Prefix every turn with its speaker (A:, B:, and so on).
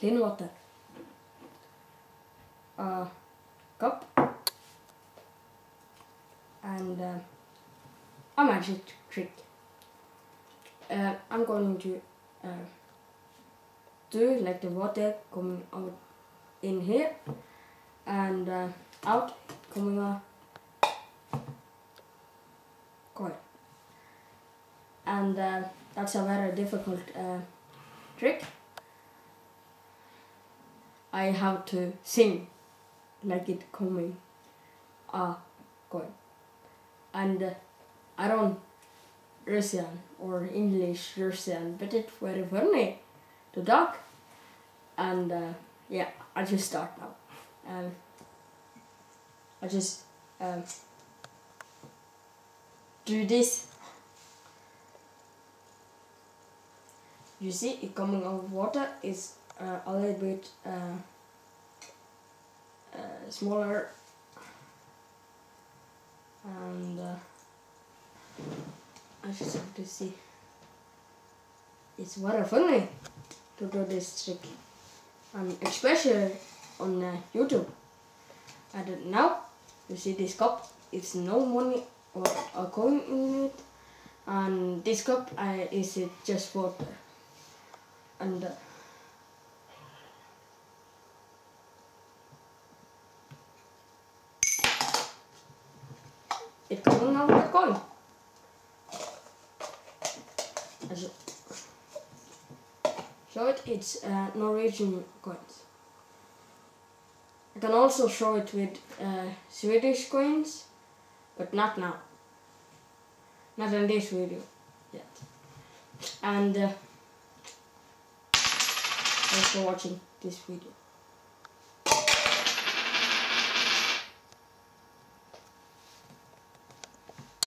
A: clean water, a cup, and uh, a magic trick. Uh, I'm going to uh, do like the water coming out in here and uh, out coming a coin. And uh, that's a very difficult uh, trick. I have to sing like it coming a coin. And uh, I don't Russian or English Russian, but it's very funny to talk. And uh, yeah, I just start now. Um, I just um, do this. You see, it coming out of water is uh, a little bit uh, uh, smaller and uh, I just have to see. It's very funny to do this trick, and especially on YouTube. And now you see this cup. It's no money or a coin in it, and this cup uh, is it just water. And uh, coming out the coin. Show it, it's uh, Norwegian coins. I can also show it with uh, Swedish coins, but not now. Not in this video yet. And uh, thanks for watching this video.